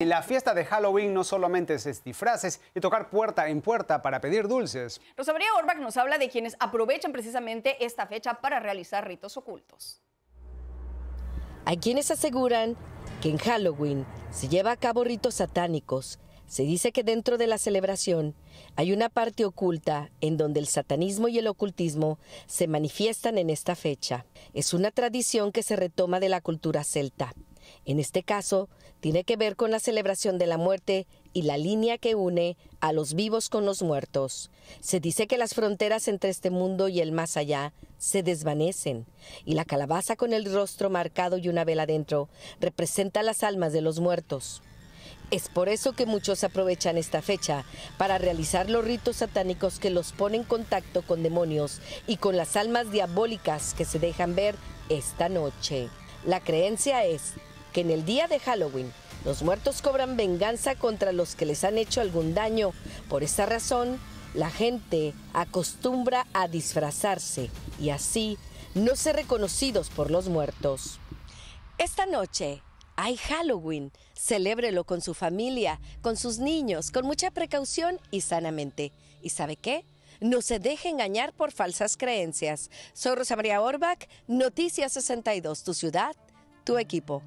La fiesta de Halloween no solamente es disfraces y tocar puerta en puerta para pedir dulces. Rosa María Orbach nos habla de quienes aprovechan precisamente esta fecha para realizar ritos ocultos. Hay quienes aseguran que en Halloween se lleva a cabo ritos satánicos. Se dice que dentro de la celebración hay una parte oculta en donde el satanismo y el ocultismo se manifiestan en esta fecha. Es una tradición que se retoma de la cultura celta. En este caso, tiene que ver con la celebración de la muerte y la línea que une a los vivos con los muertos. Se dice que las fronteras entre este mundo y el más allá se desvanecen, y la calabaza con el rostro marcado y una vela dentro representa las almas de los muertos. Es por eso que muchos aprovechan esta fecha para realizar los ritos satánicos que los ponen en contacto con demonios y con las almas diabólicas que se dejan ver esta noche. La creencia es que en el día de Halloween los muertos cobran venganza contra los que les han hecho algún daño. Por esa razón, la gente acostumbra a disfrazarse y así no ser reconocidos por los muertos. Esta noche hay Halloween. Celébrelo con su familia, con sus niños, con mucha precaución y sanamente. ¿Y sabe qué? No se deje engañar por falsas creencias. Soy Rosa María Orbach, Noticias 62, tu ciudad, tu equipo.